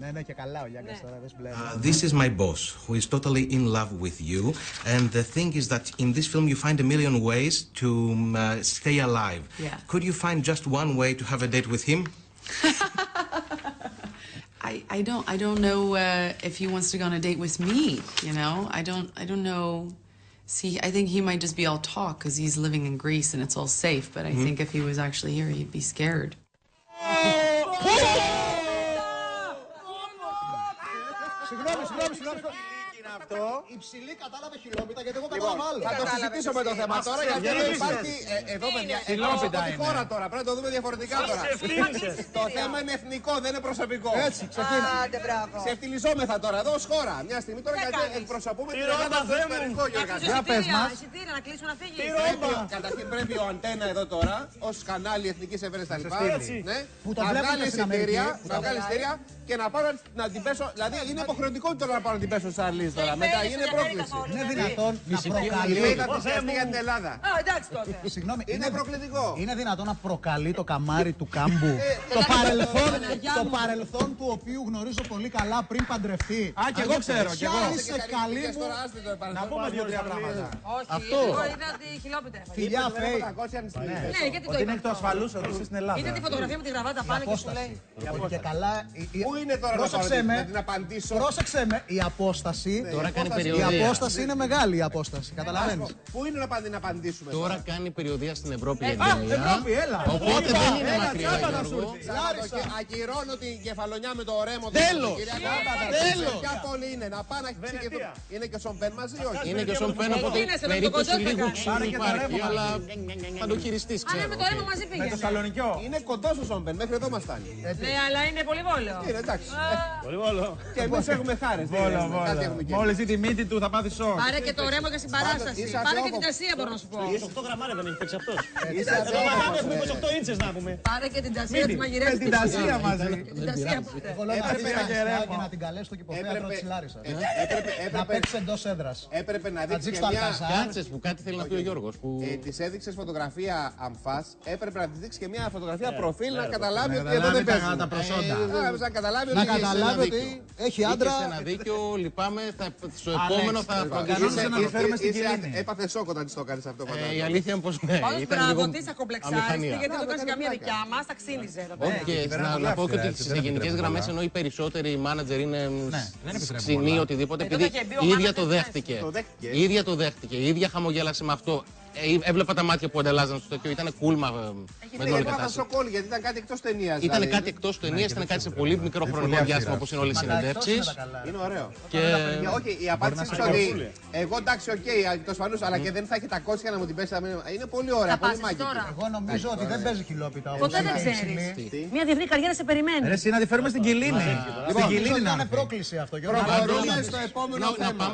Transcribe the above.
Ναι, ναι, και καλά ο Γιάννης τώρα, δεν σπλέει. Uh, this is my boss, who is totally in love with you. And the thing is that in this film you find a million ways to um, uh, stay alive. Yeah. Could you find just one way to have a date with him? I, I don't I don't know uh, if he wants to go on a date with me. You know, I don't I don't know. See, I think he might just be all talk because he's living in Greece and it's all safe. But I think if he was actually here, he'd be scared. Συγγνώμη, συγγνώμη, συγγνώμη. Αυτό; Υψηλή κατάλαβε χιλόπιτα γιατί εγώ Λοιπόν, κατάλαβα άλλο. θα το συζητήσουμε το θέμα τώρα γιατί εδώ υπάρχει ε, εδώ παιδιά. Χιλόπιτα Εδώ είναι. χώρα τώρα. Πρέπει να το δούμε διαφορετικά τώρα. Το θέμα είναι εθνικό, δεν είναι προσωπικό. Έτσι, ξεκίνα. Άντε, μπράβο. Σε ευτυλιζόμεθα τώρα εδώ ως χώρα. Μια στιγμή τώρα γιατί κάνεις; εκπροσωπούμε Τι την ρώτα, Ελλάδα στο Θεέ μου. εξωτερικό Γιώργα. Για πες μας. Εισιτήρια να κλείσουν να φύγει. Πρέπει, καταρχήν πρέπει ο Αντένα εδώ τώρα, ω κανάλι εθνική εφαίρεση τα λοιπά, στείλει. ναι, Που το να βλέπουμε βγάλει στην εισιτήρια, Αμερική. να βγάλει εισιτήρια και να πάω να- να την πέσω. Δηλαδή είναι υποχρεωτικό τώρα να πάω να την πέσω στου Αρλί τώρα. Μετά είναι πρόκληση. Είναι δυνατόν να Η προκαλεί. ΛΕΙ θα θυσιαστεί για την Ελλάδα. Α, εντάξει τότε. Συγγνώμη, Είναι προκλητικό. Είναι δυνατόν να προκαλεί το καμάρι του κάμπου το, παρελθόν, το παρελθόν του οποίου γνωρίζω πολύ καλά πριν παντρευτεί. Α, κι εγώ ξέρω, κι εγώ. Ποια είσαι καλή μου. Τώρα άστε το Να παρελθόν. πούμε δύο-τρία πράγματα. Όχι, Αυτό. Εγώ είδα τη χιλόπιτα. έφαγε. Φιλιά Φέη. 500 ανιστηλίες. Ναι, γιατί το Ότι είναι εκ του είπα. ασφαλού οδού στην Ελλάδα. Είδα τη φωτογραφία με τη γραβάτα πάνω και σου λέει. Και καλά. η- η- Πού είναι τώρα να Πρόσεξε πάω με. να την απαντήσω; Πρόσεξε με, η απόσταση. Τώρα κάνει Η περιοδία. απόσταση είναι μεγάλη η απόσταση. Καταλαβαίνεις; Πού είναι να την απαντήσουμε Τώρα κάνει περιοδία στην Ευρώπη η α, εγγένεια. Ευρώπη, έλα. Οπότε δεν είναι έλα, μακριά, τσάμπα να Γιώργο. σου έρθει. Λάρισα. Και ακυρώνω την κεφαλονιά με το ρέμο. Τέλος. Τέλος. Ποια πόλη είναι, να πάνε να ξεκινήσουν. Είναι και ο Σομπέν μαζί ή όχι. Είναι και στον πένα, οπότε γίνεσαι με το περίπτωση κοντό λίγο θα ξύλου Πάρε και το υπάρχει, ρεύμα αλλά θα το χειριστείς, Α, ναι, ξέρω. με το ρεύμα μαζί Με το πήγαινε. σαλονικιό. Είναι κοντό ο Σομπέν, μέχρι εδώ μα φτάνει. Ναι, αλλά είναι πολύ βόλο. Είναι εντάξει. Πολύ βόλο. Και εμεί έχουμε χάρε. Βόλο, βόλο. Μόλι δει τη μύτη του θα πάθει σοκ. Πάρε και το ρέμο και στην παράσταση. είσαι Πάρε και αθεόφοβος. την τασία μπορώ να σου πω. 8 γραμμάρια δεν έχει παίξει αυτό. Είσαι Εδώ μαγάμε έχουμε αδέκατος, 28 ίντσε να πούμε. Πάρε και την τασία τη Με μαγειρεύει. την τασία μαζί. Την τασία πότε. Εγώ λέω να Έπρεπε δεις να ένα γερεύω. σκάκι να την καλέσει στο κυποφέατρο Έπρεπε- της Λάρισας. Ε, έπρεπε- Να έπρεπε- παίξει εντός έδρας. Έπρεπε να Να δείξει τζίξει και το μια. Αλκαζάρ. Κάτσε που κάτι θέλει να πει ο Γιώργος. Που... Ε, της έδειξες φωτογραφία αμφάς, έπρεπε να της δείξει και μια φωτογραφία προφίλ να καταλάβει Να ότι εδώ δεν καταλάβει τα- παίζει. τα προσόντα. Ε, Να καταλάβει Να ότι καταλάβει δίκιο. ότι έχει Είχες άντρα. ένα δίκιο, λυπάμαι, θα, στο επόμενο θα φροντίσουμε. Κανόνισε να το φέρουμε στην Κυρίνη. Έπαθε σοκ όταν της το έκανες αυτό. Ε, φαντάζομαι. η αλήθεια είναι πως ναι, Πάντως ήταν μπράβο, λίγο τι θα κομπλεξάρεις, αμηχανία. γιατί το κάνεις καμία δικιά μας, θα ξύνιζε εδώ πέρα. Όχι, και να, να πω και ότι σε γενικές γραμμές ενώ οι περισσότεροι μάνατζερ είναι ξινοί ή οτιδήποτε, Ε, επειδή τότε είχε μπει ο η ίδια μάνατζερ το χθες. δέχτηκε. Το δέχτηκε. Η ίδια το δέχτηκε. Η ίδια χαμογέλασε με αυτό. Ε, έβλεπα τα μάτια που ανταλλάζαν στο τέτοιο. Ήταν κούλμα ε, με την όλη Έπαθα κατάσταση. σοκ όλοι γιατί ήταν κάτι εκτός ταινίας. Ήταν κάτι εκτός ταινίας, ήταν κάτι σε πολύ μικρό χρονικό διάστημα όπως είναι όλε οι συνεντεύξεις. Είναι ωραίο. Και Ε, Όχι, η απάντηση είναι ότι εγώ εντάξει, οκ, το ασφαλού, αλλά και δεν θα έχει τα κόσια να μου την πέσει. τα μήνυμα. Είναι πολύ ωραία, Θα πολύ πας μαγική. τώρα. Εγώ νομίζω ότι δεν παίζει χιλόπιτα. όπως Ποτέ είναι δεν η ξέρεις. υψηλή. Μια διεθνή καριέρα σε περιμένει. Ρε, εσύ να τη φέρουμε στην Κιλίνη. Στην Νομίζω Κιλίνη ότι να είναι έρθει. πρόκληση αυτό. Γιώργο. Προχωρούμε στο επόμενο να, να θέμα. πάμε